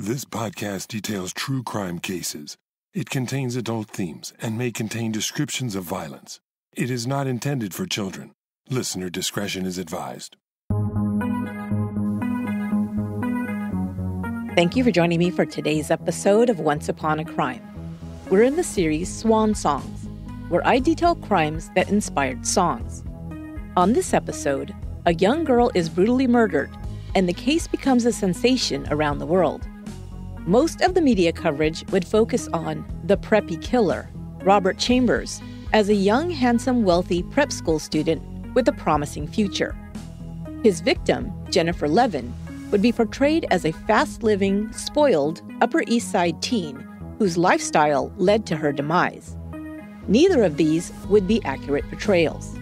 This podcast details true crime cases. It contains adult themes and may contain descriptions of violence. It is not intended for children. Listener discretion is advised. Thank you for joining me for today's episode of Once Upon a Crime. We're in the series Swan Songs, where I detail crimes that inspired songs. On this episode, a young girl is brutally murdered, and the case becomes a sensation around the world. Most of the media coverage would focus on the preppy killer, Robert Chambers, as a young, handsome, wealthy prep school student with a promising future. His victim, Jennifer Levin, would be portrayed as a fast living, spoiled Upper East Side teen whose lifestyle led to her demise. Neither of these would be accurate portrayals.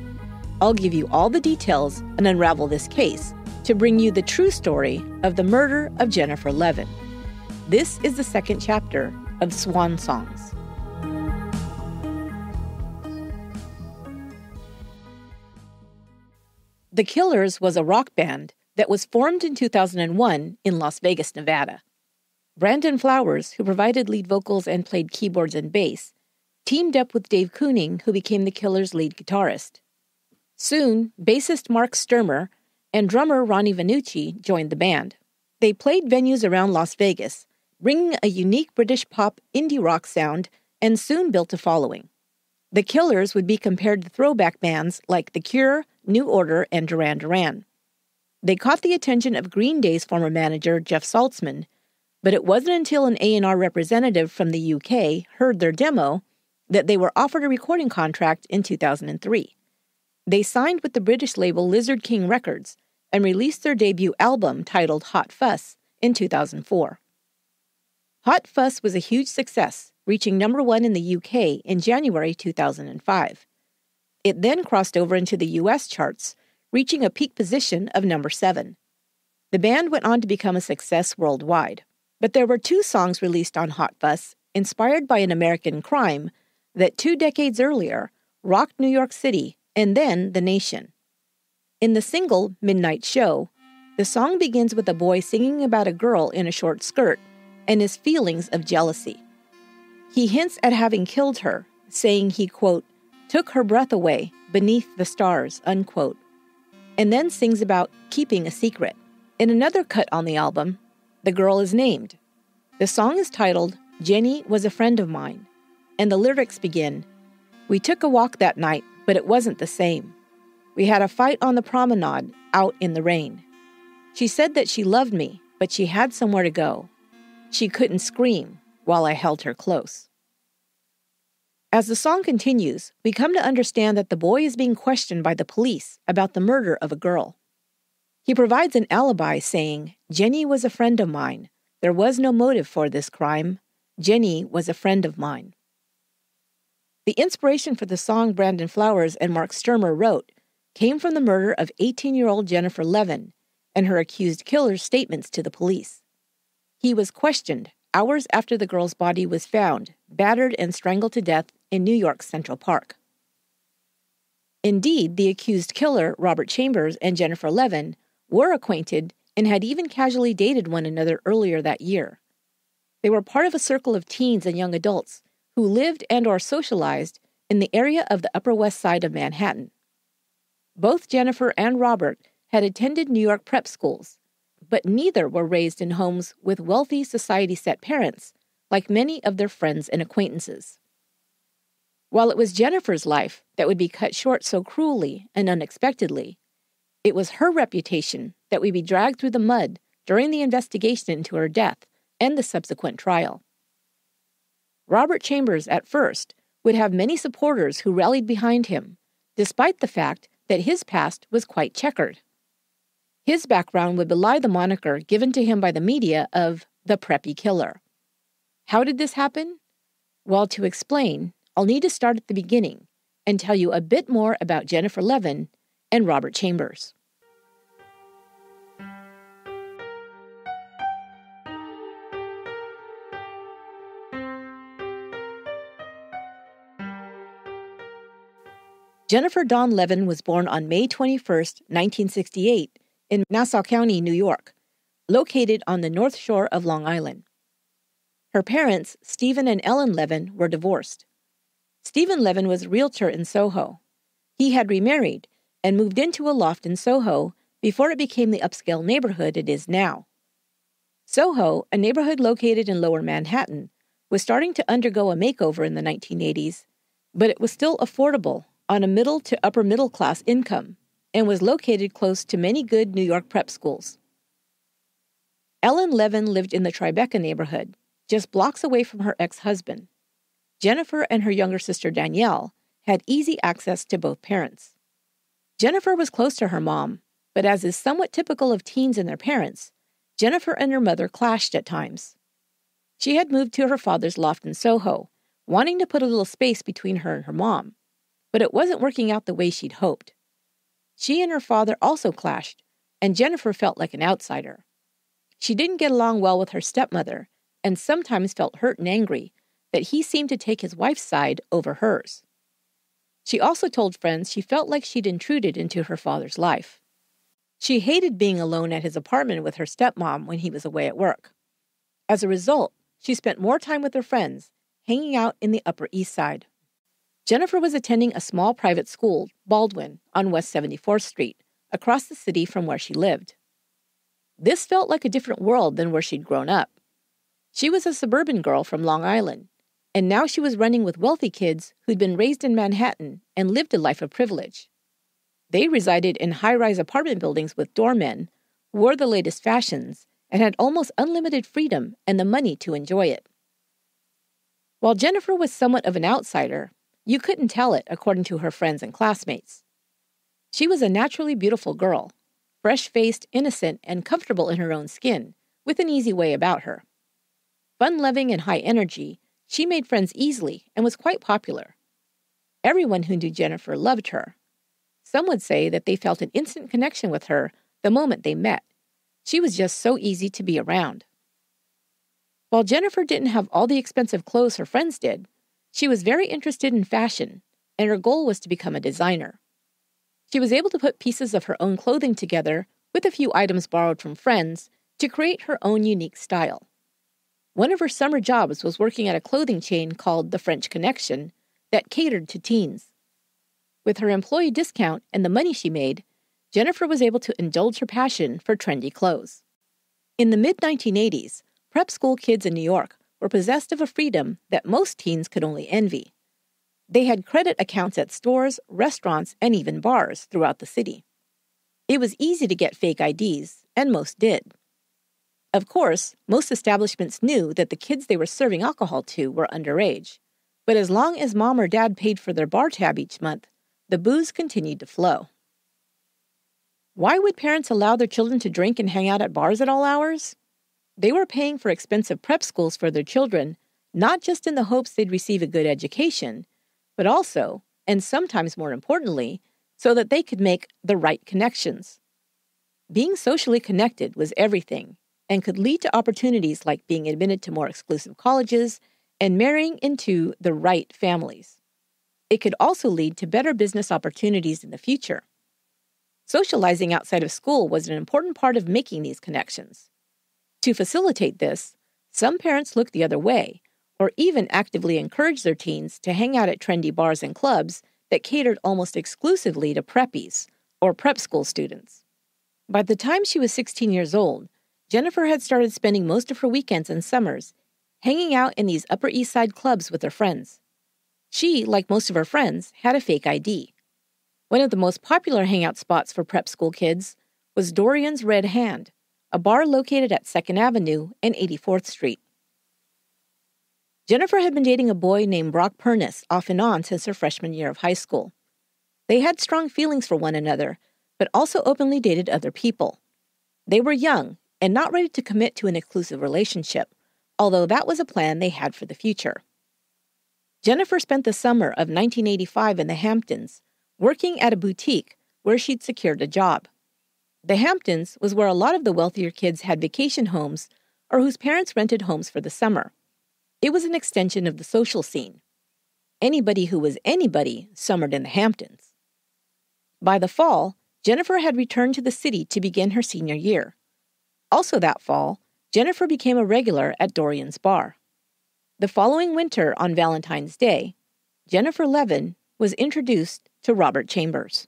I'll give you all the details and unravel this case to bring you the true story of the murder of Jennifer Levin. This is the second chapter of Swan Songs. The Killers was a rock band that was formed in 2001 in Las Vegas, Nevada. Brandon Flowers, who provided lead vocals and played keyboards and bass, teamed up with Dave Keuning, who became the Killers' lead guitarist. Soon, bassist Mark Stoermer and drummer Ronnie Vannucci joined the band. They played venues around Las Vegas, bringing a unique British pop indie rock sound, and soon built a following. The Killers would be compared to throwback bands like The Cure, New Order, and Duran Duran. They caught the attention of Green Day's former manager, Jeff Saltzman, but it wasn't until an A&R representative from the UK heard their demo that they were offered a recording contract in 2003. They signed with the British label Lizard King Records and released their debut album titled Hot Fuss in 2004. Hot Fuss was a huge success, reaching number one in the UK in January 2005. It then crossed over into the US charts, reaching a peak position of number seven. The band went on to become a success worldwide. But there were two songs released on Hot Fuss inspired by an American crime that two decades earlier rocked New York City and then the nation. In the single Midnight Show, the song begins with a boy singing about a girl in a short skirt and his feelings of jealousy. He hints at having killed her, saying he, quote, took her breath away beneath the stars, unquote, and then sings about keeping a secret. In another cut on the album, the girl is named. The song is titled Jenny Was a Friend of Mine, and the lyrics begin We took a walk that night, but it wasn't the same. We had a fight on the promenade out in the rain. She said that she loved me, but she had somewhere to go. She couldn't scream while I held her close. As the song continues, we come to understand that the boy is being questioned by the police about the murder of a girl. He provides an alibi saying, Jenny was a friend of mine. There was no motive for this crime. Jenny was a friend of mine. The inspiration for the song Brandon Flowers and Mark Stoermer wrote came from the murder of 18 year old Jennifer Levin and her accused killer's statements to the police. He was questioned hours after the girl's body was found, battered and strangled to death in New York's Central Park. Indeed, the accused killer, Robert Chambers, and Jennifer Levin were acquainted and had even casually dated one another earlier that year. They were part of a circle of teens and young adults who lived and or socialized in the area of the Upper West Side of Manhattan. Both Jennifer and Robert had attended New York prep schools but neither were raised in homes with wealthy society set parents, like many of their friends and acquaintances. While it was Jennifer's life that would be cut short so cruelly and unexpectedly, it was her reputation that would be dragged through the mud during the investigation into her death and the subsequent trial. Robert Chambers, at first, would have many supporters who rallied behind him, despite the fact that his past was quite checkered. His background would belie the moniker given to him by the media of the preppy killer. How did this happen? Well, to explain, I'll need to start at the beginning and tell you a bit more about Jennifer Levin and Robert Chambers. Jennifer Dawn Levin was born on May 21, 1968, in Nassau County, New York. located on the north shore of Long Island. Her parents, Stephen and Ellen Levin, were divorced. Stephen Levin was a realtor in Soho. He had remarried and moved into a loft in Soho before it became the upscale neighborhood it is now. Soho, a neighborhood located in lower Manhattan, was starting to undergo a makeover in the 1980s, but it was still affordable on a middle to upper middle class income and was located close to many good New York prep schools. Ellen Levin lived in the Tribeca neighborhood, just blocks away from her ex husband. Jennifer and her younger sister Danielle had easy access to both parents. Jennifer was close to her mom, but as is somewhat typical of teens and their parents, Jennifer and her mother clashed at times. She had moved to her father's loft in Soho, wanting to put a little space between her and her mom, but it wasn't working out the way she'd hoped. She and her father also clashed, and Jennifer felt like an outsider. She didn't get along well with her stepmother and sometimes felt hurt and angry that he seemed to take his wife's side over hers. She also told friends she felt like she'd intruded into her father's life. She hated being alone at his apartment with her stepmom when he was away at work. As a result, she spent more time with her friends, hanging out in the Upper East Side. Jennifer was attending a small private school, Baldwin, on West 74th Street, across the city from where she lived. This felt like a different world than where she'd grown up. She was a suburban girl from Long Island, and now she was running with wealthy kids who'd been raised in Manhattan and lived a life of privilege. They resided in high rise apartment buildings with doormen, wore the latest fashions, and had almost unlimited freedom and the money to enjoy it. While Jennifer was somewhat of an outsider, you couldn't tell it according to her friends and classmates. She was a naturally beautiful girl, fresh faced, innocent, and comfortable in her own skin, with an easy way about her. Fun loving and high energy, she made friends easily and was quite popular. Everyone who knew Jennifer loved her, some would say that they felt an instant connection with her the moment they met. She was just so easy to be around. While Jennifer didn't have all the expensive clothes her friends did, she was very interested in fashion, and her goal was to become a designer. She was able to put pieces of her own clothing together with a few items borrowed from friends to create her own unique style. One of her summer jobs was working at a clothing chain called The French Connection that catered to teens. With her employee discount and the money she made, Jennifer was able to indulge her passion for trendy clothes. In the mid 1980s, prep school kids in New York were possessed of a freedom that most teens could only envy. They had credit accounts at stores, restaurants, and even bars throughout the city. It was easy to get fake IDs, and most did. Of course, most establishments knew that the kids they were serving alcohol to were underage, but as long as mom or dad paid for their bar tab each month, the booze continued to flow. Why would parents allow their children to drink and hang out at bars at all hours? They were paying for expensive prep schools for their children, not just in the hopes they'd receive a good education, but also, and sometimes more importantly, so that they could make the right connections. Being socially connected was everything and could lead to opportunities like being admitted to more exclusive colleges and marrying into the right families. It could also lead to better business opportunities in the future. Socializing outside of school was an important part of making these connections. To facilitate this, some parents looked the other way, or even actively encouraged their teens to hang out at trendy bars and clubs that catered almost exclusively to preppies, or prep school students. By the time she was 16 years old, Jennifer had started spending most of her weekends and summers hanging out in these Upper East Side clubs with her friends. She, like most of her friends, had a fake ID. One of the most popular hangout spots for prep school kids was Dorrian's Red Hand, a bar located at 2nd Avenue and 84th Street. Jennifer had been dating a boy named Brock Pernice off and on since her freshman year of high school. They had strong feelings for one another, but also openly dated other people. They were young and not ready to commit to an exclusive relationship, although that was a plan they had for the future. Jennifer spent the summer of 1985 in the Hamptons, working at a boutique where she'd secured a job. The Hamptons was where a lot of the wealthier kids had vacation homes or whose parents rented homes for the summer. It was an extension of the social scene. Anybody who was anybody summered in the Hamptons. By the fall, Jennifer had returned to the city to begin her senior year. Also that fall, Jennifer became a regular at Dorrian's bar. The following winter, on Valentine's Day, Jennifer Levin was introduced to Robert Chambers.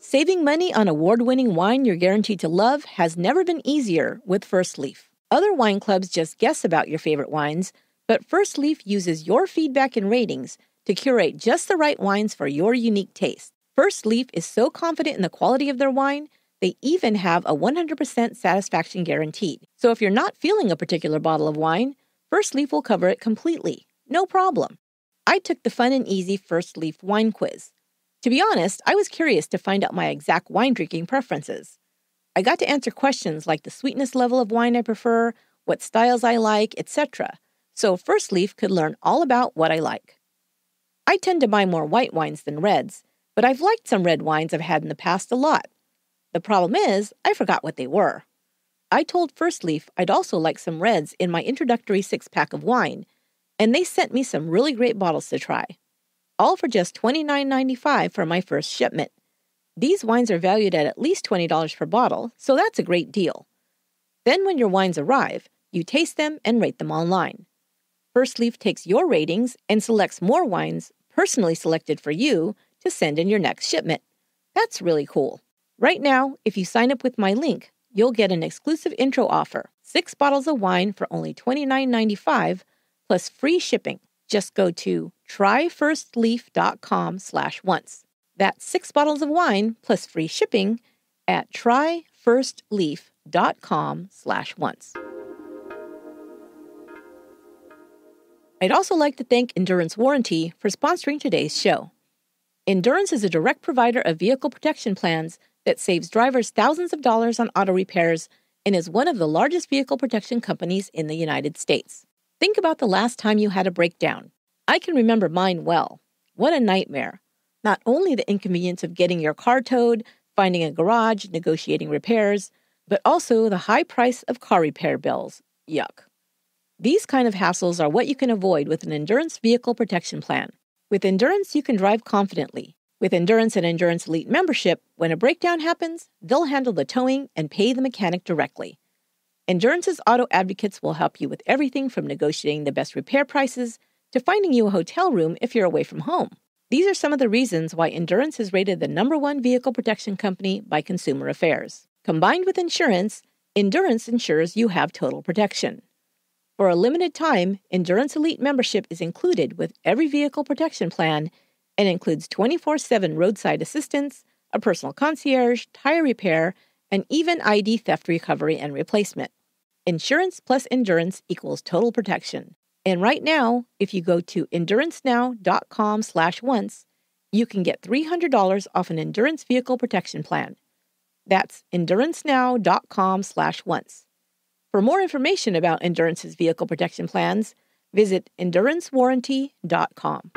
Saving money on award winning wine you're guaranteed to love has never been easier with First Leaf. Other wine clubs just guess about your favorite wines, but First Leaf uses your feedback and ratings to curate just the right wines for your unique taste. First Leaf is so confident in the quality of their wine, they even have a 100% satisfaction guaranteed. So if you're not feeling a particular bottle of wine, First Leaf will cover it completely. No problem. I took the fun and easy First Leaf wine quiz. To be honest, I was curious to find out my exact wine drinking preferences. I got to answer questions like the sweetness level of wine I prefer, what styles I like, etc so First Leaf could learn all about what I like. I tend to buy more white wines than reds, but I've liked some red wines I've had in the past a lot. The problem is, I forgot what they were. I told First Leaf I'd also like some reds in my introductory six pack of wine, and they sent me some really great bottles to try. All for just $29.95 for my first shipment. These wines are valued at at least $20 per bottle, so that's a great deal. Then, when your wines arrive, you taste them and rate them online. First Leaf takes your ratings and selects more wines personally selected for you to send in your next shipment. That's really cool. Right now, if you sign up with my link, you'll get an exclusive intro offer six bottles of wine for only $29.95 plus free shipping. Just go to tryfirstleaf.com slash once. That's six bottles of wine plus free shipping at tryfirstleaf.com slash once. I'd also like to thank Endurance Warranty for sponsoring today's show. Endurance is a direct provider of vehicle protection plans that saves drivers thousands of dollars on auto repairs and is one of the largest vehicle protection companies in the United States. Think about the last time you had a breakdown. I can remember mine well. What a nightmare. Not only the inconvenience of getting your car towed, finding a garage, negotiating repairs, but also the high price of car repair bills. Yuck. These kind of hassles are what you can avoid with an Endurance Vehicle Protection Plan. With Endurance, you can drive confidently. With Endurance and Endurance Elite membership, when a breakdown happens, they'll handle the towing and pay the mechanic directly. Endurance's auto advocates will help you with everything from negotiating the best repair prices to finding you a hotel room if you're away from home. These are some of the reasons why Endurance is rated the number one vehicle protection company by Consumer Affairs. Combined with insurance, Endurance ensures you have total protection. For a limited time, Endurance Elite membership is included with every vehicle protection plan and includes 24 7 roadside assistance, a personal concierge, tire repair, and even ID theft recovery and replacement. Insurance plus endurance equals total protection. And right now, if you go to endurancenow.com slash once, you can get $300 off an endurance vehicle protection plan. That's endurancenow.com slash once. For more information about Endurance's vehicle protection plans, visit endurancewarranty.com.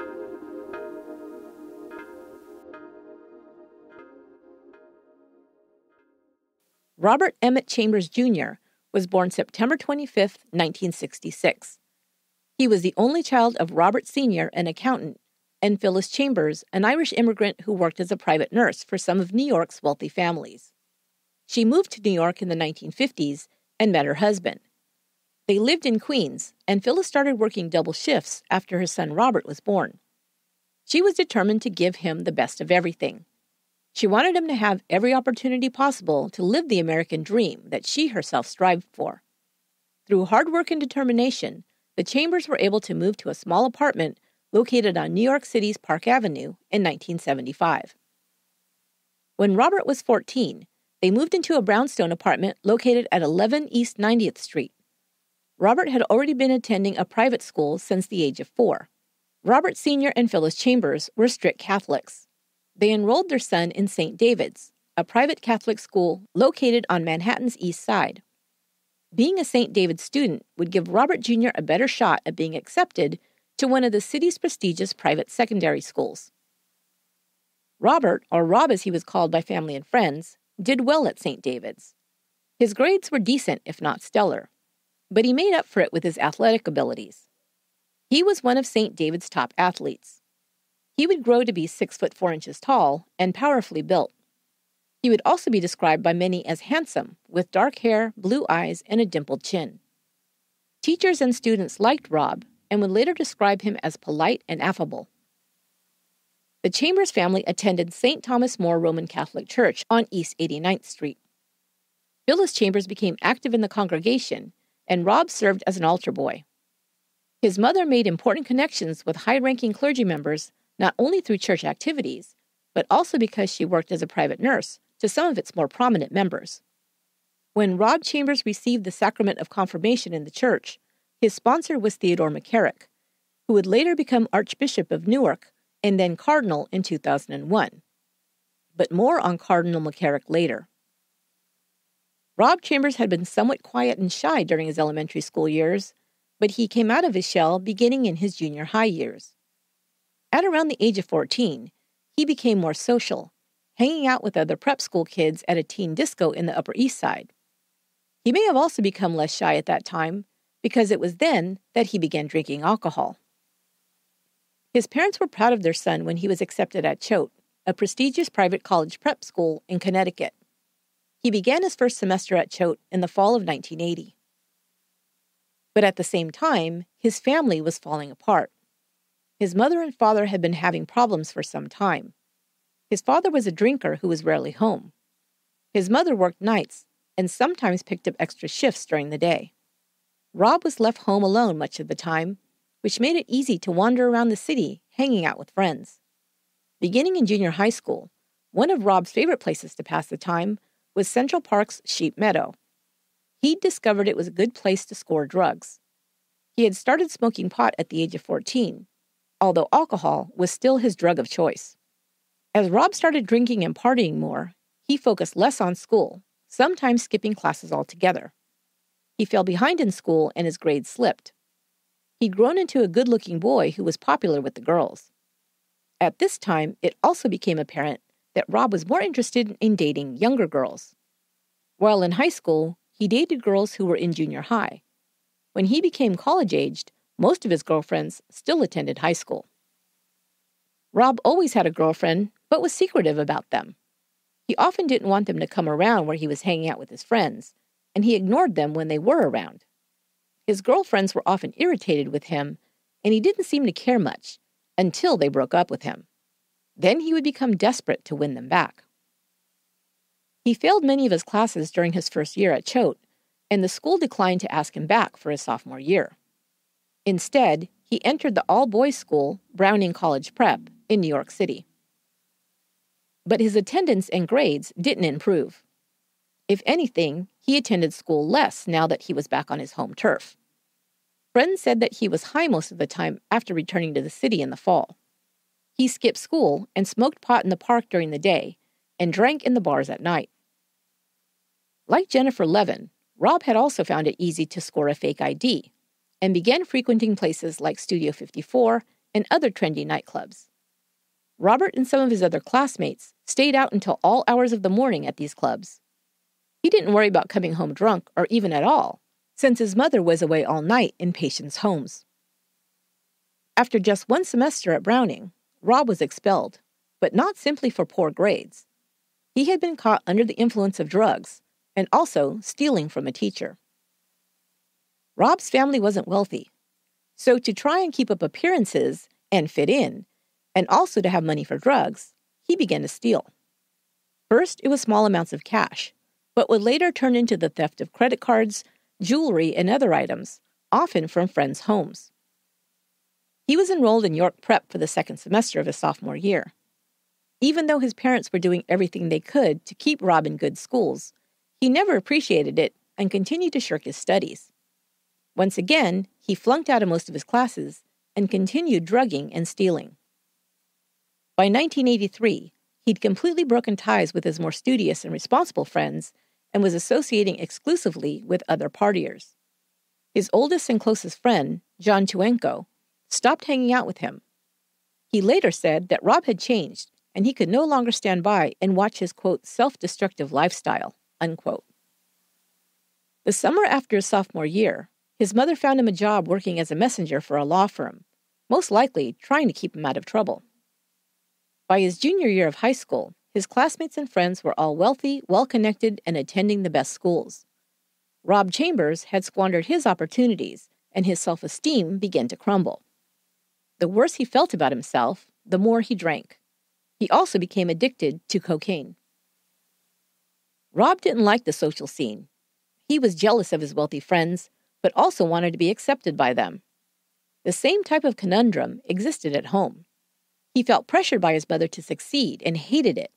Robert Emmett Chambers Jr. was born September 25, 1966. He was the only child of Robert Sr., an accountant, and Phyllis Chambers, an Irish immigrant who worked as a private nurse for some of New York's wealthy families. She moved to New York in the 1950s and met her husband. They lived in Queens, and Phyllis started working double shifts after her son Robert was born. She was determined to give him the best of everything. She wanted him to have every opportunity possible to live the American dream that she herself strived for. Through hard work and determination, the Chambers were able to move to a small apartment located on New York City's Park Avenue in 1975. When Robert was 14, they moved into a brownstone apartment located at 11 East 90th Street. Robert had already been attending a private school since the age of four. Robert Sr. and Phyllis Chambers were strict Catholics. They enrolled their son in St. David's, a private Catholic school located on Manhattan's East Side. Being a St. David's student would give Robert Jr. a better shot at being accepted to one of the city's prestigious private secondary schools. Robert, or Rob as he was called by family and friends, did well at St. David's. His grades were decent, if not stellar, but he made up for it with his athletic abilities. He was one of St. David's top athletes. He would grow to be six foot four inches tall and powerfully built. He would also be described by many as handsome, with dark hair, blue eyes, and a dimpled chin. Teachers and students liked Rob and would later describe him as polite and affable. The Chambers family attended St. Thomas More Roman Catholic Church on East 89th Street. Phyllis Chambers became active in the congregation, and Rob served as an altar boy. His mother made important connections with high ranking clergy members not only through church activities, but also because she worked as a private nurse to some of its more prominent members. When Rob Chambers received the sacrament of confirmation in the church, his sponsor was Theodore McCarrick, who would later become Archbishop of Newark and then Cardinal in 2001. But more on Cardinal McCarrick later. Rob Chambers had been somewhat quiet and shy during his elementary school years, but he came out of his shell beginning in his junior high years. At around the age of 14, he became more social, hanging out with other prep school kids at a teen disco in the Upper East Side. He may have also become less shy at that time because it was then that he began drinking alcohol. His parents were proud of their son when he was accepted at Choate, a prestigious private college prep school in Connecticut. He began his first semester at Choate in the fall of 1980. But at the same time, his family was falling apart. His mother and father had been having problems for some time. His father was a drinker who was rarely home. His mother worked nights and sometimes picked up extra shifts during the day. Rob was left home alone much of the time which made it easy to wander around the city hanging out with friends. Beginning in junior high school, one of Rob's favorite places to pass the time was Central Park's Sheep Meadow. He'd discovered it was a good place to score drugs. He had started smoking pot at the age of 14, although alcohol was still his drug of choice. As Rob started drinking and partying more, he focused less on school, sometimes skipping classes altogether. He fell behind in school and his grades slipped. He'd grown into a good looking boy who was popular with the girls. At this time, it also became apparent that Rob was more interested in dating younger girls. While in high school, he dated girls who were in junior high. When he became college aged, most of his girlfriends still attended high school. Rob always had a girlfriend, but was secretive about them. He often didn't want them to come around where he was hanging out with his friends, and he ignored them when they were around. His girlfriends were often irritated with him, and he didn't seem to care much until they broke up with him. Then he would become desperate to win them back. He failed many of his classes during his first year at Choate, and the school declined to ask him back for his sophomore year. Instead, he entered the all boys school, Browning College Prep, in New York City. But his attendance and grades didn't improve. If anything, he attended school less now that he was back on his home turf. Friends said that he was high most of the time after returning to the city in the fall. He skipped school and smoked pot in the park during the day and drank in the bars at night. Like Jennifer Levin, Rob had also found it easy to score a fake ID and began frequenting places like Studio 54 and other trendy nightclubs. Robert and some of his other classmates stayed out until all hours of the morning at these clubs. He didn't worry about coming home drunk or even at all, since his mother was away all night in patients' homes. After just one semester at Browning, Rob was expelled, but not simply for poor grades. He had been caught under the influence of drugs and also stealing from a teacher. Rob's family wasn't wealthy, so to try and keep up appearances and fit in, and also to have money for drugs, he began to steal. First, it was small amounts of cash, but would later turn into the theft of credit cards, jewelry, and other items, often from friends' homes. He was enrolled in York Prep for the second semester of his sophomore year. Even though his parents were doing everything they could to keep Rob in good schools, he never appreciated it and continued to shirk his studies. Once again, he flunked out of most of his classes and continued drugging and stealing. By 1983, he'd completely broken ties with his more studious and responsible friends and was associating exclusively with other partiers. His oldest and closest friend, John Tuenko, stopped hanging out with him. He later said that Rob had changed and he could no longer stand by and watch his quote self destructive lifestyle. Unquote. The summer after his sophomore year, his mother found him a job working as a messenger for a law firm, most likely trying to keep him out of trouble. By his junior year of high school, his classmates and friends were all wealthy, well connected, and attending the best schools. Rob Chambers had squandered his opportunities, and his self esteem began to crumble. The worse he felt about himself, the more he drank. He also became addicted to cocaine. Rob didn't like the social scene. He was jealous of his wealthy friends, but also wanted to be accepted by them. The same type of conundrum existed at home. He felt pressured by his mother to succeed and hated it,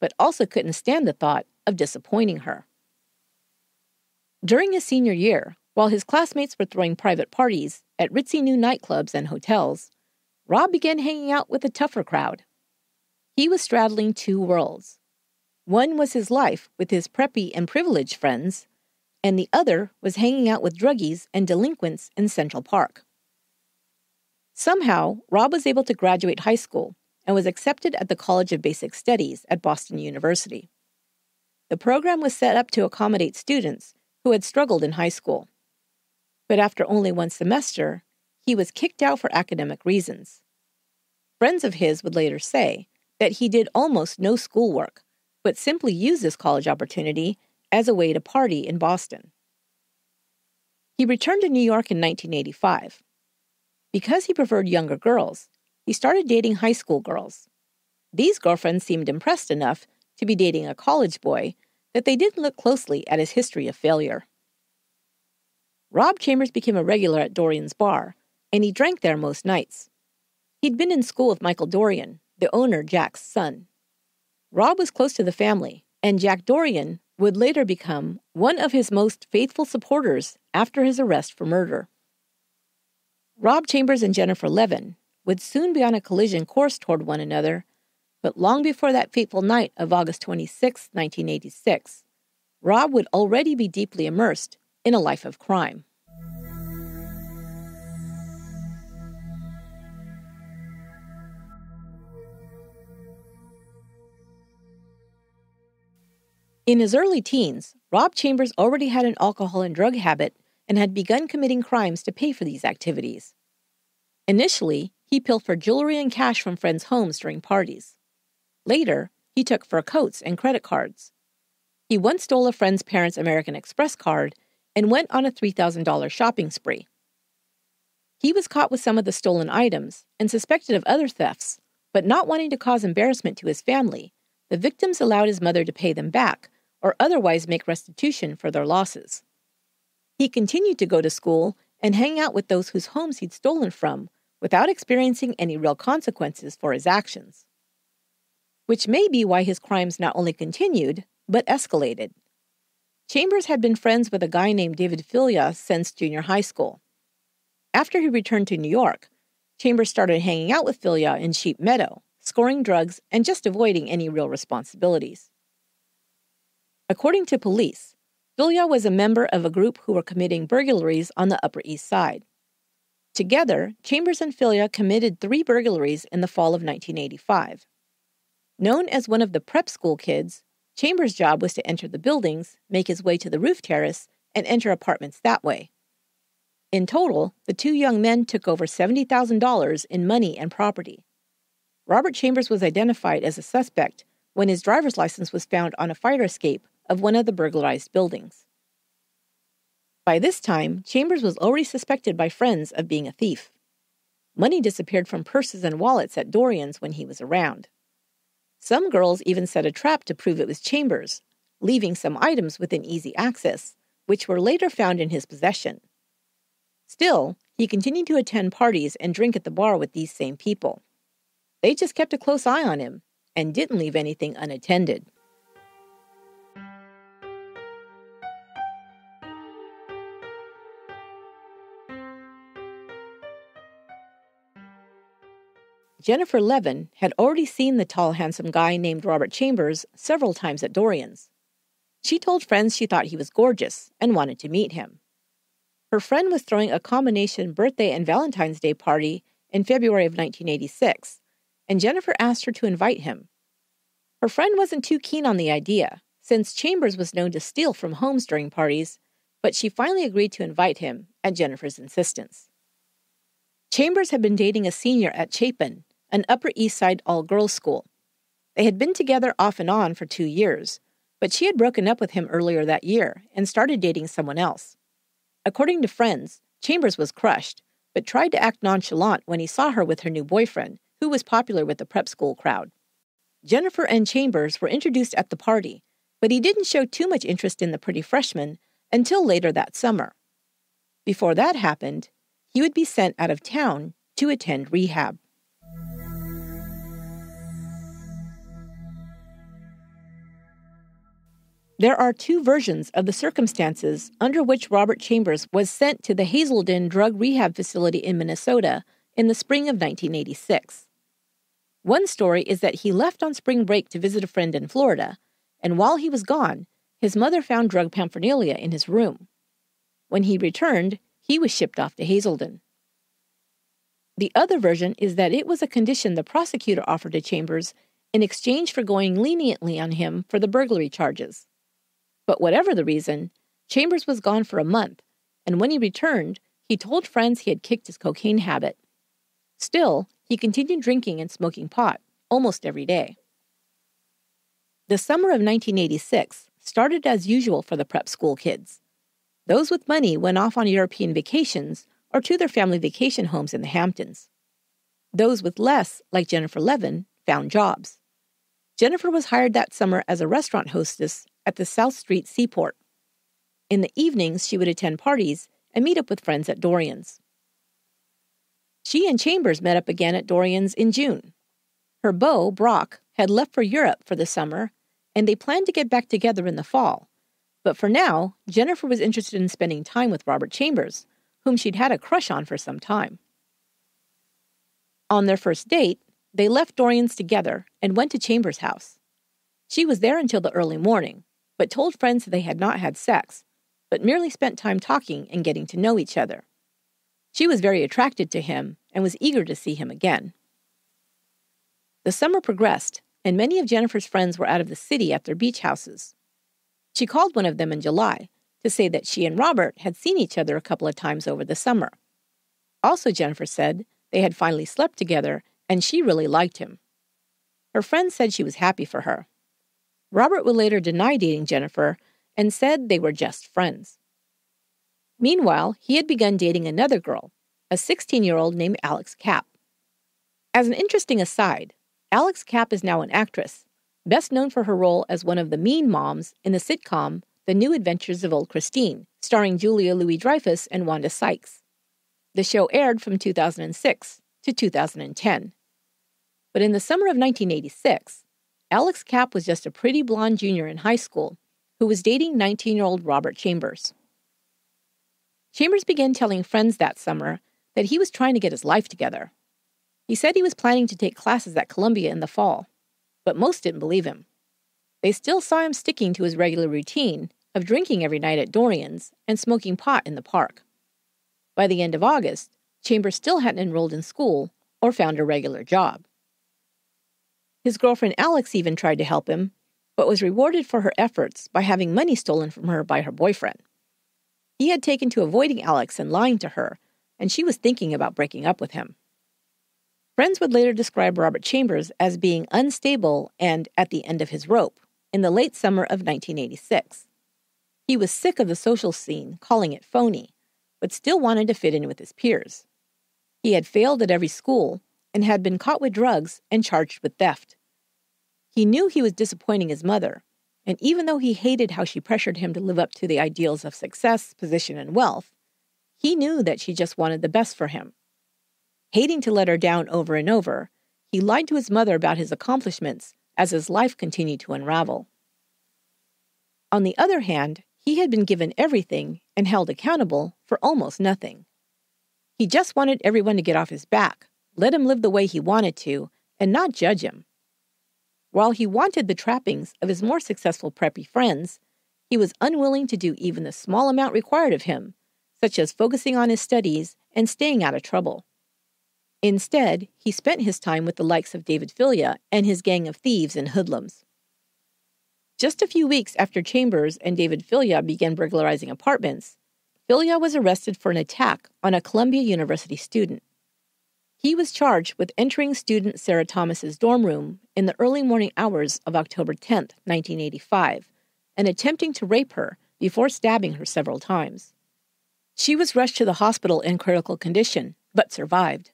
but also couldn't stand the thought of disappointing her. During his senior year, while his classmates were throwing private parties at ritzy new nightclubs and hotels, Rob began hanging out with a tougher crowd. He was straddling two worlds. One was his life with his preppy and privileged friends, and the other was hanging out with druggies and delinquents in Central Park. Somehow, Rob was able to graduate high school and was accepted at the College of Basic Studies at Boston University. The program was set up to accommodate students who had struggled in high school. But after only one semester, he was kicked out for academic reasons. Friends of his would later say that he did almost no schoolwork, but simply used this college opportunity as a way to party in Boston. He returned to New York in 1985 because he preferred younger girls, he started dating high school girls. These girlfriends seemed impressed enough to be dating a college boy that they didn't look closely at his history of failure. Rob Chambers became a regular at Dorrian's bar, and he drank there most nights. He'd been in school with Michael Dorrian, the owner Jack's son. Rob was close to the family, and Jack Dorrian would later become one of his most faithful supporters after his arrest for murder. Rob Chambers and Jennifer Levin would soon be on a collision course toward one another, but long before that fateful night of August 26, 1986, Rob would already be deeply immersed in a life of crime. In his early teens, Rob Chambers already had an alcohol and drug habit and had begun committing crimes to pay for these activities. Initially, he pilfered jewelry and cash from friends' homes during parties. Later, he took fur coats and credit cards. He once stole a friend's parents' American Express card and went on a $3,000 shopping spree. He was caught with some of the stolen items and suspected of other thefts, but not wanting to cause embarrassment to his family, the victims allowed his mother to pay them back or otherwise make restitution for their losses. He continued to go to school and hang out with those whose homes he'd stolen from without experiencing any real consequences for his actions. Which may be why his crimes not only continued, but escalated. Chambers had been friends with a guy named David Filia since junior high school. After he returned to New York, Chambers started hanging out with Filia in Sheep Meadow, scoring drugs and just avoiding any real responsibilities. According to police, Filia was a member of a group who were committing burglaries on the Upper East Side. Together, Chambers and Filia committed three burglaries in the fall of 1985. Known as one of the prep school kids, Chambers' job was to enter the buildings, make his way to the roof terrace, and enter apartments that way. In total, the two young men took over $70,000 in money and property. Robert Chambers was identified as a suspect when his driver's license was found on a fire escape of one of the burglarized buildings. By this time, Chambers was already suspected by friends of being a thief. Money disappeared from purses and wallets at Dorrian's when he was around. Some girls even set a trap to prove it was Chambers, leaving some items within easy access, which were later found in his possession. Still, he continued to attend parties and drink at the bar with these same people. They just kept a close eye on him and didn't leave anything unattended. Jennifer Levin had already seen the tall, handsome guy named Robert Chambers several times at Dorrian's. She told friends she thought he was gorgeous and wanted to meet him. Her friend was throwing a combination birthday and Valentine's Day party in February of 1986, and Jennifer asked her to invite him. Her friend wasn't too keen on the idea, since Chambers was known to steal from homes during parties, but she finally agreed to invite him at Jennifer's insistence. Chambers had been dating a senior at Chapin an Upper East Side all girls school. They had been together off and on for two years, but she had broken up with him earlier that year and started dating someone else. According to friends, Chambers was crushed, but tried to act nonchalant when he saw her with her new boyfriend, who was popular with the prep school crowd. Jennifer and Chambers were introduced at the party, but he didn't show too much interest in the pretty freshman until later that summer. Before that happened, he would be sent out of town to attend rehab. There are two versions of the circumstances under which Robert Chambers was sent to the Hazelden Drug Rehab Facility in Minnesota in the spring of 1986. One story is that he left on spring break to visit a friend in Florida, and while he was gone, his mother found drug paraphernalia in his room. When he returned, he was shipped off to Hazelden. The other version is that it was a condition the prosecutor offered to Chambers in exchange for going leniently on him for the burglary charges. But whatever the reason, Chambers was gone for a month, and when he returned, he told friends he had kicked his cocaine habit. Still, he continued drinking and smoking pot almost every day. The summer of 1986 started as usual for the prep school kids. Those with money went off on European vacations or to their family vacation homes in the Hamptons. Those with less, like Jennifer Levin, found jobs. Jennifer was hired that summer as a restaurant hostess at the South Street Seaport. In the evenings, she would attend parties and meet up with friends at Dorrian's. She and Chambers met up again at Dorrian's in June. Her beau, Brock, had left for Europe for the summer, and they planned to get back together in the fall. But for now, Jennifer was interested in spending time with Robert Chambers, whom she'd had a crush on for some time. On their first date, they left Dorrian's together and went to Chambers' house. She was there until the early morning, but told friends that they had not had sex, but merely spent time talking and getting to know each other. She was very attracted to him and was eager to see him again. The summer progressed, and many of Jennifer's friends were out of the city at their beach houses. She called one of them in July to say that she and Robert had seen each other a couple of times over the summer. Also, Jennifer said they had finally slept together and she really liked him. Her friends said she was happy for her. Robert would later deny dating Jennifer and said they were just friends. Meanwhile, he had begun dating another girl, a 16 year old named Alex Kapp. As an interesting aside, Alex Kapp is now an actress, best known for her role as one of the mean moms in the sitcom The New Adventures of Old Christine, starring Julia Louis Dreyfus and Wanda Sykes. The show aired from 2006 to 2010. But in the summer of 1986, Alex Kapp was just a pretty blonde junior in high school who was dating 19 year old Robert Chambers. Chambers began telling friends that summer that he was trying to get his life together. He said he was planning to take classes at Columbia in the fall, but most didn't believe him. They still saw him sticking to his regular routine of drinking every night at Dorrian's and smoking pot in the park. By the end of August, Chambers still hadn't enrolled in school or found a regular job. His girlfriend Alex even tried to help him, but was rewarded for her efforts by having money stolen from her by her boyfriend. He had taken to avoiding Alex and lying to her, and she was thinking about breaking up with him. Friends would later describe Robert Chambers as being unstable and at the end of his rope in the late summer of 1986. He was sick of the social scene, calling it phony, but still wanted to fit in with his peers. He had failed at every school and had been caught with drugs and charged with theft. He knew he was disappointing his mother, and even though he hated how she pressured him to live up to the ideals of success, position, and wealth, he knew that she just wanted the best for him. Hating to let her down over and over, he lied to his mother about his accomplishments as his life continued to unravel. On the other hand, he had been given everything and held accountable for almost nothing. He just wanted everyone to get off his back, let him live the way he wanted to, and not judge him. While he wanted the trappings of his mm-hmm. more successful preppy friends, he was unwilling to do even the small amount required of him, such as focusing on his studies and staying out of trouble. Instead, he spent his time with the likes of David Filia and his gang of thieves and hoodlums. Just a few weeks after Chambers and David Filia began burglarizing apartments, Filia was arrested for an attack on a Columbia University student. He was charged with entering student Sarah Thomas's dorm room in the early morning hours of October 10, 1985, and attempting to rape her before stabbing her several times. She was rushed to the hospital in critical condition, but survived.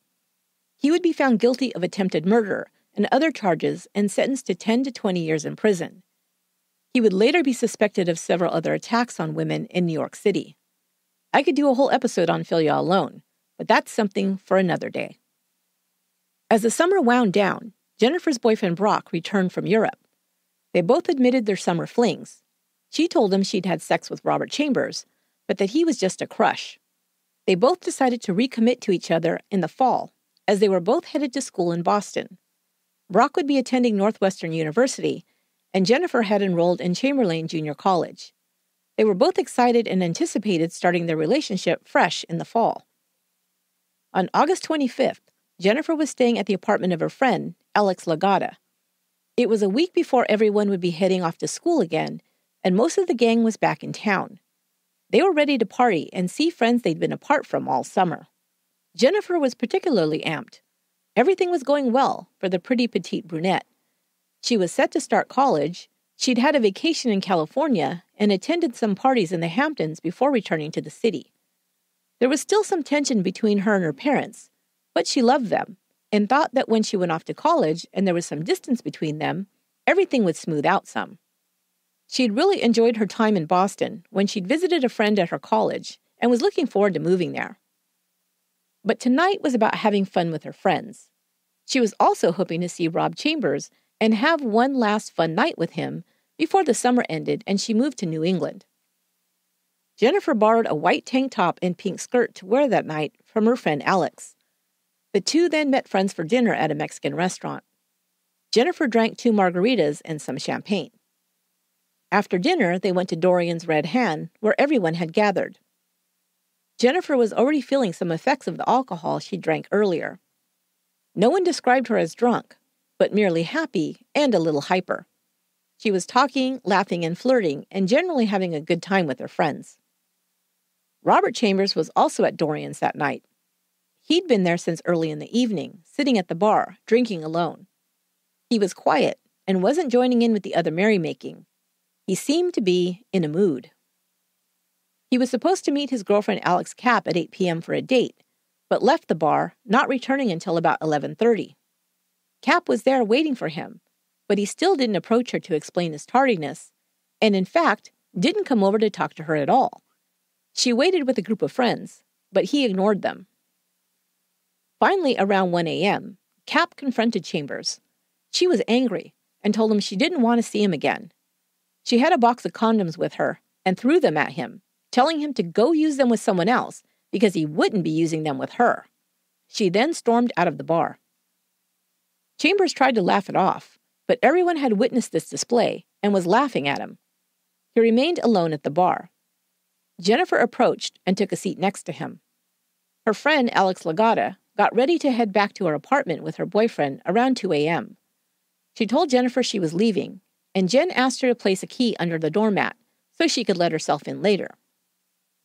He would be found guilty of attempted murder and other charges and sentenced to 10 to 20 years in prison. He would later be suspected of several other attacks on women in New York City. I could do a whole episode on Filia alone, but that's something for another day. As the summer wound down, Jennifer's boyfriend Brock returned from Europe. They both admitted their summer flings. She told him she'd had sex with Robert Chambers, but that he was just a crush. They both decided to recommit to each other in the fall, as they were both headed to school in Boston. Brock would be attending Northwestern University, and Jennifer had enrolled in Chamberlain Junior College. They were both excited and anticipated starting their relationship fresh in the fall. On August 25th, Jennifer was staying at the apartment of her friend, Alex Lagata. It was a week before everyone would be heading off to school again, and most of the gang was back in town. They were ready to party and see friends they'd been apart from all summer. Jennifer was particularly amped. Everything was going well for the pretty petite brunette. She was set to start college. She'd had a vacation in California and attended some parties in the Hamptons before returning to the city. There was still some tension between her and her parents, but she loved them and thought that when she went off to college and there was some distance between them, everything would smooth out some. She'd really enjoyed her time in Boston when she'd visited a friend at her college and was looking forward to moving there. But tonight was about having fun with her friends. She was also hoping to see Rob Chambers and have one last fun night with him before the summer ended and she moved to New England. Jennifer borrowed a white tank top and pink skirt to wear that night from her friend Alex. The two then met friends for dinner at a Mexican restaurant. Jennifer drank two margaritas and some champagne. After dinner, they went to Dorrian's Red Hand, where everyone had gathered. Jennifer was already feeling some effects of the alcohol she drank earlier. No one described her as drunk, but merely happy and a little hyper. She was talking, laughing, and flirting, and generally having a good time with her friends. Robert Chambers was also at Dorrian's that night. He'd been there since early in the evening, sitting at the bar, drinking alone. He was quiet and wasn't joining in with the other merrymaking. He seemed to be in a mood. He was supposed to meet his girlfriend Alex Kapp at 8 p.m. for a date, but left the bar, not returning until about 11:30. Kapp was there waiting for him, but he still didn't approach her to explain his tardiness, and in fact, didn't come over to talk to her at all. She waited with a group of friends, but he ignored them. Finally, around 1 a.m., Kapp confronted Chambers. She was angry and told him she didn't want to see him again. She had a box of condoms with her and threw them at him, telling him to go use them with someone else because he wouldn't be using them with her. She then stormed out of the bar. Chambers tried to laugh it off, but everyone had witnessed this display and was laughing at him. He remained alone at the bar. Jennifer approached and took a seat next to him. Her friend, Alex Lagata, got ready to head back to her apartment with her boyfriend around 2 a.m. She told Jennifer she was leaving, and Jen asked her to place a key under the doormat so she could let herself in later.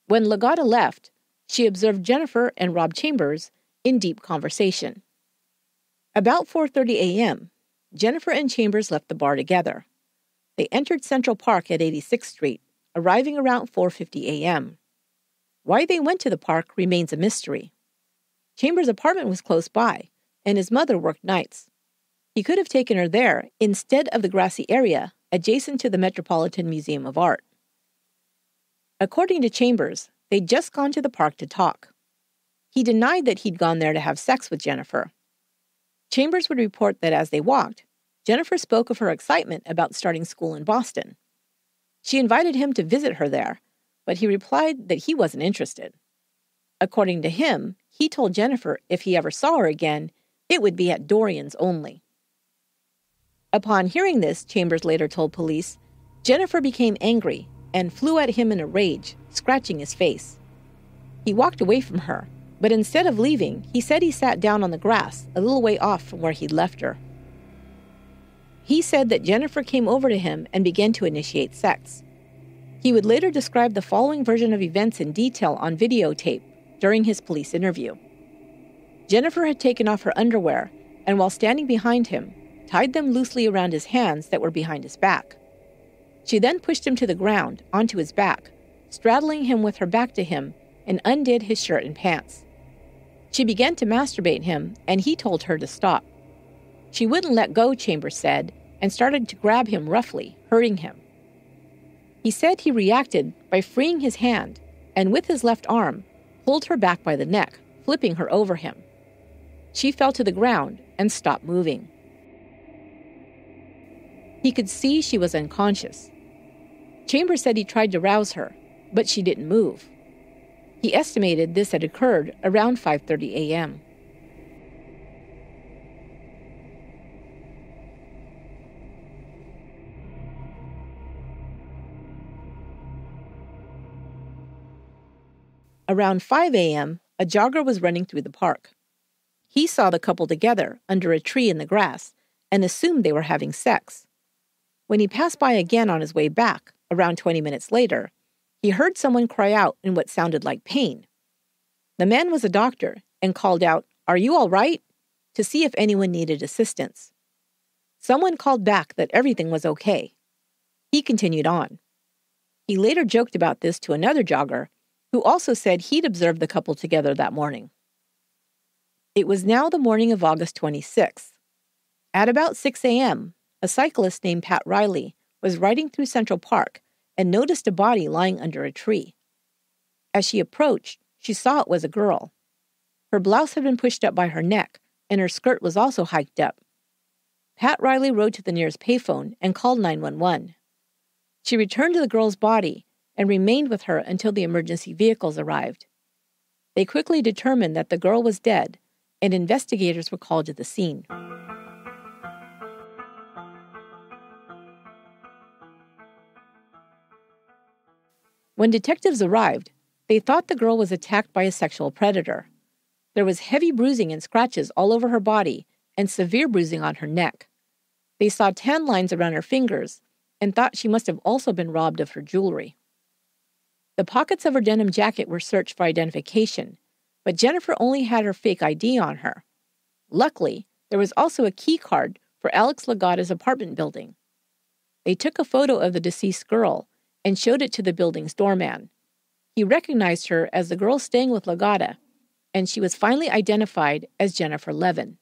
When Lagata left, she observed Jennifer and Rob Chambers in deep conversation. About 4:30 a.m., Jennifer and Chambers left the bar together. They entered Central Park at 86th Street, arriving around 4:50 a.m. Why they went to the park remains a mystery. Chambers' apartment was close by, and his mother worked nights. He could have taken her there instead of the grassy area adjacent to the Metropolitan Museum of Art. According to Chambers, they'd just gone to the park to talk. He denied that he'd gone there to have sex with Jennifer. Chambers would report that as they walked, Jennifer spoke of her excitement about starting school in Boston. She invited him to visit her there, but he replied that he wasn't interested. According to him, he told Jennifer if he ever saw her again, it would be at Dorrian's only. Upon hearing this, Chambers later told police, Jennifer became angry and flew at him in a rage, scratching his face. He walked away from her, but instead of leaving, he said he sat down on the grass a little way off from where he'd left her. He said that Jennifer came over to him and began to initiate sex. He would later describe the following version of events in detail on videotape during his police interview. Jennifer had taken off her underwear and, while standing behind him, tied them loosely around his hands that were behind his back. She then pushed him to the ground, onto his back, straddling him with her back to him, and undid his shirt and pants. She began to masturbate him, and he told her to stop. She wouldn't let go, Chambers said, and started to grab him roughly, hurting him. He said he reacted by freeing his hand and, with his left arm, pulled her back by the neck, flipping her over him. She fell to the ground and stopped moving. He could see she was unconscious. Chambers said he tried to rouse her, but she didn't move. He estimated this had occurred around 5:30 a.m. Around 5 a.m., a jogger was running through the park. He saw the couple together under a tree in the grass and assumed they were having sex. When he passed by again on his way back, around 20 minutes later, he heard someone cry out in what sounded like pain. The man was a doctor and called out, Are you all right? to see if anyone needed assistance. Someone called back that everything was okay. He continued on. He later joked about this to another jogger who also said he'd observed the couple together that morning. It was now the morning of August 26th. At about 6 a.m., a cyclist named Pat Riley was riding through Central Park and noticed a body lying under a tree. As she approached, she saw it was a girl. Her blouse had been pushed up by her neck, and her skirt was also hiked up. Pat Riley rode to the nearest payphone and called 911. She returned to the girl's body and remained with her until the emergency vehicles arrived. They quickly determined that the girl was dead, and investigators were called to the scene. When detectives arrived, they thought the girl was attacked by a sexual predator. There was heavy bruising and scratches all over her body and severe bruising on her neck. They saw tan lines around her fingers and thought she must have also been robbed of her jewelry. The pockets of her denim jacket were searched for identification, but Jennifer only had her fake ID on her. Luckily, there was also a key card for Alex Lagada's apartment building. They took a photo of the deceased girl and showed it to the building's doorman. He recognized her as the girl staying with Lagada, and she was finally identified as Jennifer Levin.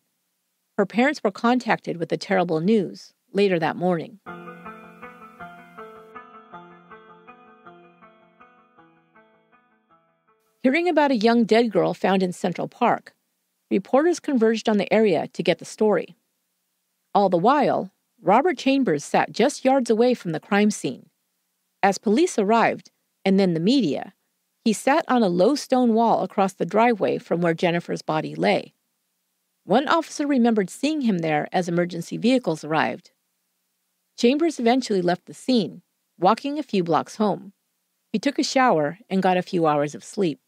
Her parents were contacted with the terrible news later that morning. Hearing about a young dead girl found in Central Park, reporters converged on the area to get the story. All the while, Robert Chambers sat just yards away from the crime scene. As police arrived, and then the media, he sat on a low stone wall across the driveway from where Jennifer's body lay. One officer remembered seeing him there as emergency vehicles arrived. Chambers eventually left the scene, walking a few blocks home. He took a shower and got a few hours of sleep.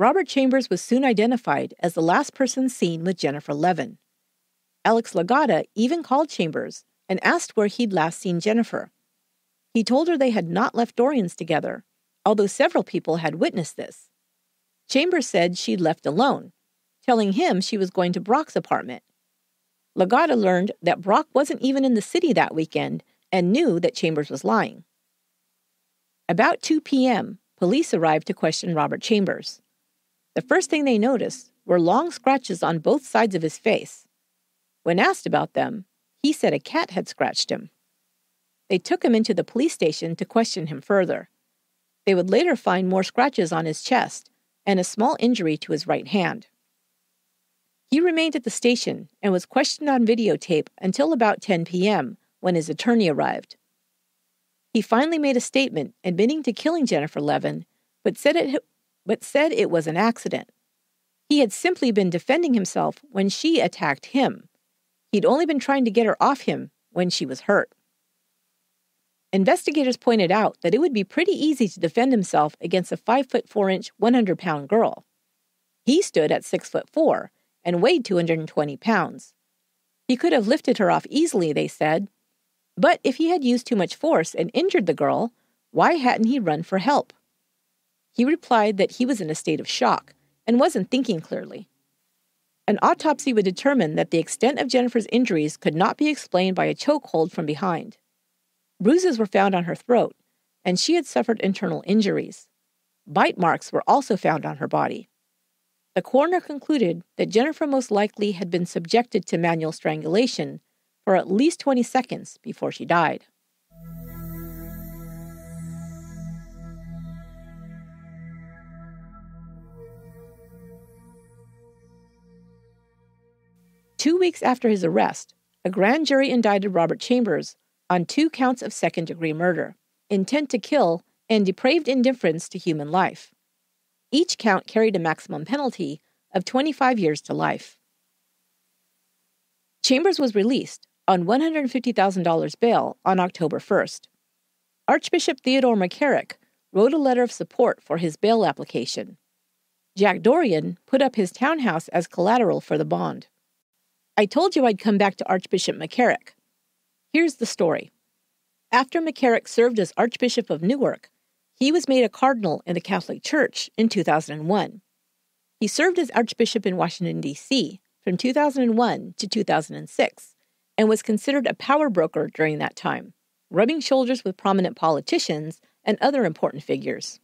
Robert Chambers was soon identified as the last person seen with Jennifer Levin. Alex Lagada even called Chambers and asked where he'd last seen Jennifer. He told her they had not left Dorrian's together, although several people had witnessed this. Chambers said she'd left alone, telling him she was going to Brock's apartment. Lagada learned that Brock wasn't even in the city that weekend and knew that Chambers was lying. About 2 p.m., police arrived to question Robert Chambers. The first thing they noticed were long scratches on both sides of his face. When asked about them, he said a cat had scratched him. They took him into the police station to question him further. They would later find more scratches on his chest and a small injury to his right hand. He remained at the station and was questioned on videotape until about 10 p.m. when his attorney arrived. He finally made a statement admitting to killing Jennifer Levin, but said it but said it was an accident. He had simply been defending himself when she attacked him. He'd only been trying to get her off him when she was hurt. Investigators pointed out that it would be pretty easy to defend himself against a 5 foot 4 inch, 100 pound girl. He stood at 6 foot 4 and weighed 220 pounds. He could have lifted her off easily, they said. But if he had used too much force and injured the girl, Why hadn't he run for help? He replied that he was in a state of shock and wasn't thinking clearly. An autopsy would determine that the extent of Jennifer's injuries could not be explained by a chokehold from behind. Bruises were found on her throat, and she had suffered internal injuries. Bite marks were also found on her body. The coroner concluded that Jennifer most likely had been subjected to manual strangulation for at least 20 seconds before she died. Two weeks after his arrest, a grand jury indicted Robert Chambers on two counts of second degree murder, intent to kill, and depraved indifference to human life. Each count carried a maximum penalty of 25 years to life. Chambers was released on $150,000 bail on October 1st. Archbishop Theodore McCarrick wrote a letter of support for his bail application. Jack Dorrian put up his townhouse as collateral for the bond. I told you I'd come back to Archbishop McCarrick. Here's the story. After McCarrick served as Archbishop of Newark, he was made a cardinal in the Catholic Church in 2001. He served as Archbishop in Washington, D.C. from 2001 to 2006 and was considered a power broker during that time, rubbing shoulders with prominent politicians and other important figures.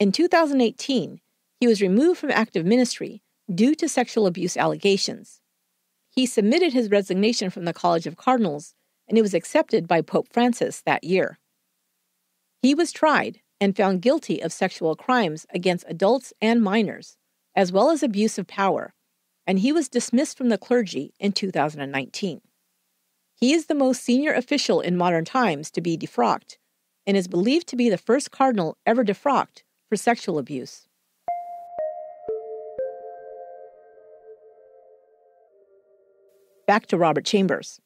In 2018, he was removed from active ministry due to sexual abuse allegations. He submitted his resignation from the College of Cardinals, and it was accepted by Pope Francis that year. He was tried and found guilty of sexual crimes against adults and minors, as well as abuse of power, and he was dismissed from the clergy in 2019. He is the most senior official in modern times to be defrocked and is believed to be the first cardinal ever defrocked for sexual abuse. Back to Robert Chambers.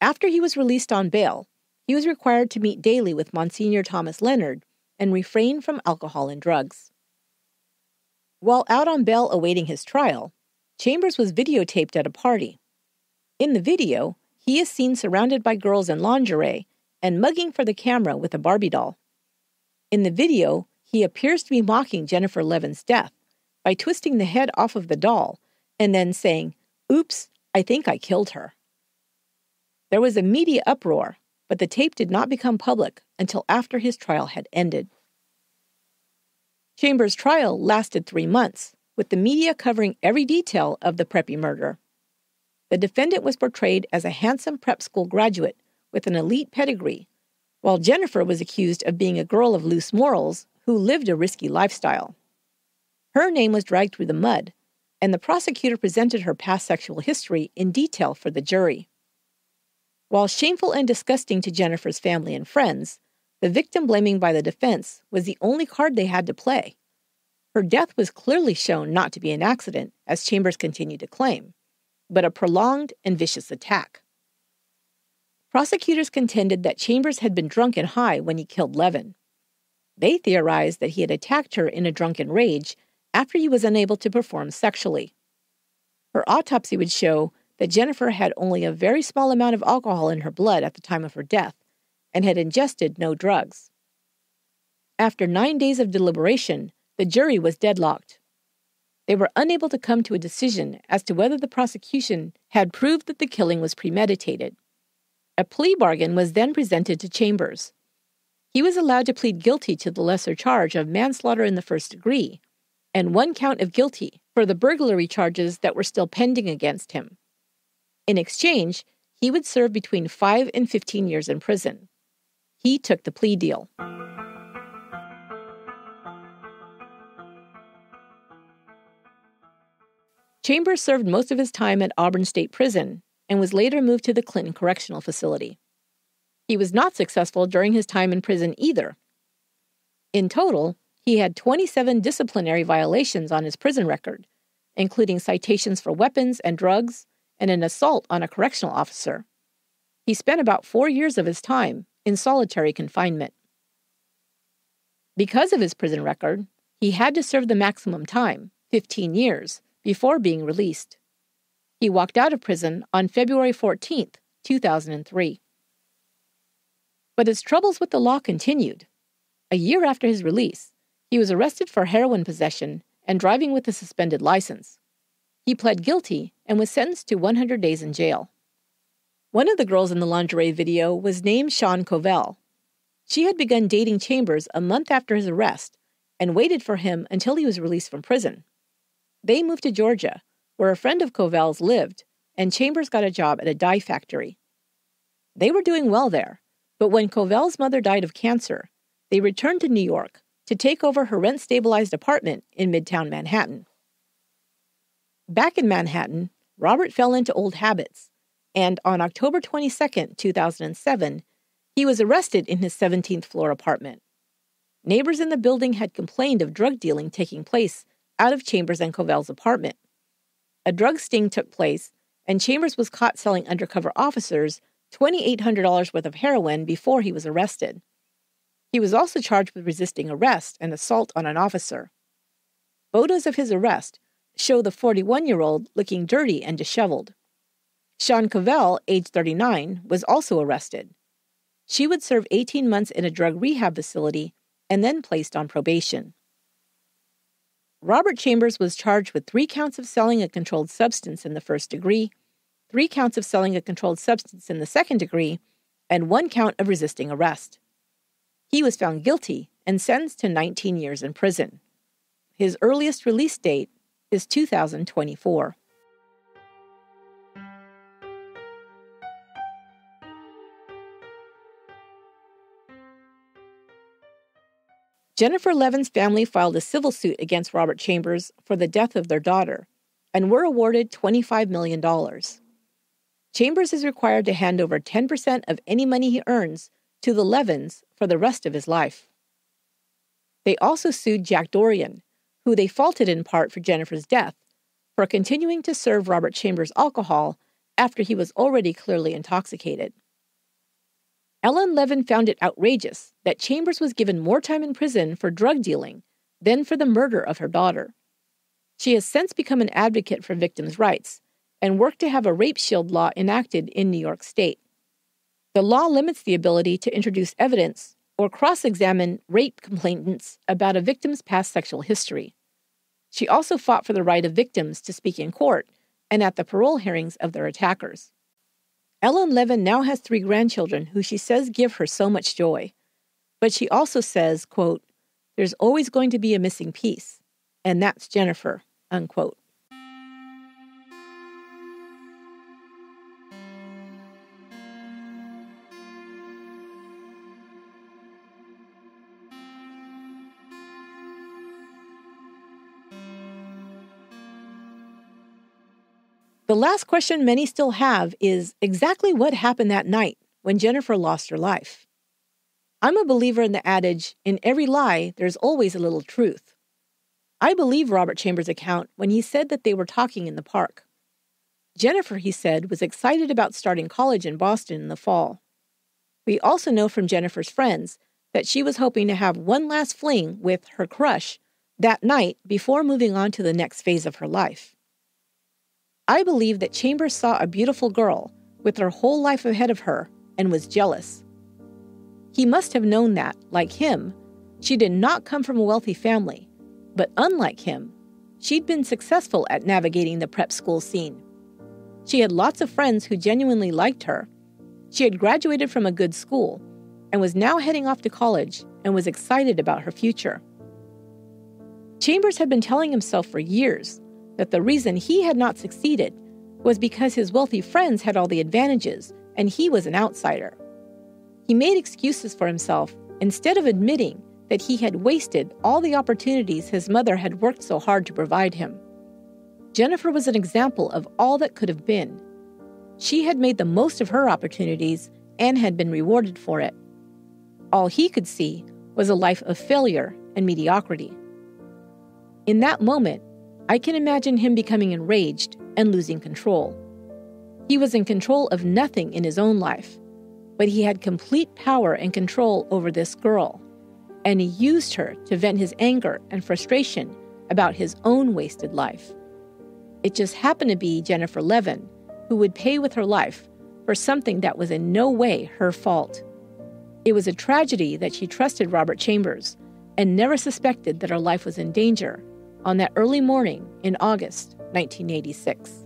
After he was released on bail, he was required to meet daily with Monsignor Thomas Leonard and refrain from alcohol and drugs. While out on bail awaiting his trial, Chambers was videotaped at a party. In the video, he is seen surrounded by girls in lingerie and mugging for the camera with a Barbie doll. In the video, he appears to be mocking Jennifer Levin's death by twisting the head off of the doll and then saying, Oops, I think I killed her. There was a media uproar but the tape did not become public until after his trial had ended. Chambers' trial lasted three months, with the media covering every detail of the Preppy murder. The defendant was portrayed as a handsome prep school graduate with an elite pedigree, while Jennifer was accused of being a girl of loose morals who lived a risky lifestyle. Her name was dragged through the mud, and the prosecutor presented her past sexual history in detail for the jury. While shameful and disgusting to Jennifer's family and friends, the victim blaming by the defense was the only card they had to play. Her death was clearly shown not to be an accident, as Chambers continued to claim, but a prolonged and vicious attack. Prosecutors contended that Chambers had been drunk and high when he killed Levin. They theorized that he had attacked her in a drunken rage after he was unable to perform sexually. Her autopsy would show that Jennifer had only a very small amount of alcohol in her blood at the time of her death and had ingested no drugs. After nine days of deliberation, the jury was deadlocked. They were unable to come to a decision as to whether the prosecution had proved that the killing was premeditated. A plea bargain was then presented to Chambers. He was allowed to plead guilty to the lesser charge of manslaughter in the first degree and one count of guilty for the burglary charges that were still pending against him. In exchange, he would serve between 5 and 15 years in prison. He took the plea deal. Chambers served most of his time at Auburn State Prison and was later moved to the Clinton Correctional Facility. He was not successful during his time in prison either. In total, he had 27 disciplinary violations on his prison record, including citations for weapons and drugs, and an assault on a correctional officer. He spent about four years of his time in solitary confinement. Because of his prison record, he had to serve the maximum time, 15 years, before being released. He walked out of prison on February 14, 2003. But his troubles with the law continued. A year after his release, he was arrested for heroin possession and driving with a suspended license. He pled guilty and was sentenced to 100 days in jail. One of the girls in the lingerie video was named Shawn Kovell. She had begun dating Chambers a month after his arrest and waited for him until he was released from prison. They moved to Georgia, where a friend of Kovell's lived, and Chambers got a job at a dye factory. They were doing well there, but when Kovell's mother died of cancer, they returned to New York to take over her rent stabilized apartment in Midtown Manhattan. Back in Manhattan, Robert fell into old habits, and on October 22, 2007, he was arrested in his 17th floor apartment. Neighbors in the building had complained of drug dealing taking place out of Chambers and Kovell's apartment. A drug sting took place, and Chambers was caught selling undercover officers $2,800 worth of heroin before he was arrested. He was also charged with resisting arrest and assault on an officer. Photos of his arrest show the 41 year old looking dirty and disheveled. Shawn Kovell, age 39, was also arrested. She would serve 18 months in a drug rehab facility and then placed on probation. Robert Chambers was charged with three counts of selling a controlled substance in the first degree, three counts of selling a controlled substance in the second degree, and one count of resisting arrest. He was found guilty and sentenced to 19 years in prison. His earliest release date is 2024. Jennifer Levin's family filed a civil suit against Robert Chambers for the death of their daughter and were awarded $25 million. Chambers is required to hand over 10% of any money he earns to the Levins for the rest of his life. They also sued Jack Dorrian, who they faulted in part for Jennifer's death, for continuing to serve Robert Chambers alcohol after he was already clearly intoxicated. Ellen Levin found it outrageous that Chambers was given more time in prison for drug dealing than for the murder of her daughter. She has since become an advocate for victims' rights and worked to have a rape shield law enacted in New York State. The law limits the ability to introduce evidence or cross examine rape complainants about a victim's past sexual history. She also fought for the right of victims to speak in court and at the parole hearings of their attackers. Ellen Levin now has three grandchildren who she says give her so much joy. But she also says, quote, there's always going to be a missing piece, and that's Jennifer, unquote. The last question many still have is exactly what happened that night when Jennifer lost her life. I'm a believer in the adage in every lie, there's always a little truth. I believe Robert Chambers' account when he said that they were talking in the park. Jennifer, he said, was excited about starting college in Boston in the fall. We also know from Jennifer's friends that she was hoping to have one last fling with her crush that night before moving on to the next phase of her life. I believe that Chambers saw a beautiful girl with her whole life ahead of her and was jealous. He must have known that, like him, she did not come from a wealthy family, but unlike him, she'd been successful at navigating the prep school scene. She had lots of friends who genuinely liked her. She had graduated from a good school and was now heading off to college and was excited about her future. Chambers had been telling himself for years that the reason he had not succeeded was because his wealthy friends had all the advantages and he was an outsider. He made excuses for himself instead of admitting that he had wasted all the opportunities his mother had worked so hard to provide him. Jennifer was an example of all that could have been. She had made the most of her opportunities and had been rewarded for it. All he could see was a life of failure and mediocrity. In that moment, I can imagine him becoming enraged and losing control. He was in control of nothing in his own life, but he had complete power and control over this girl, and he used her to vent his anger and frustration about his own wasted life. It just happened to be Jennifer Levin who would pay with her life for something that was in no way her fault. It was a tragedy that she trusted Robert Chambers and never suspected that her life was in danger on that early morning in August 1986.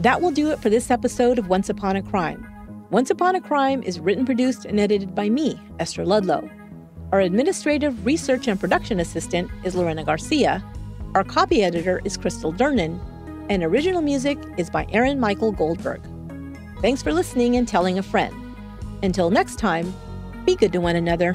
That will do it for this episode of Once Upon a Crime. Once Upon a Crime is written, produced, and edited by me, Esther Ludlow. Our administrative research and production assistant is Lorena Garcia. Our copy editor is Crystal Durnan. And original music is by Aaron Michael Goldberg. Thanks for listening and telling a friend. Until next time, be good to one another.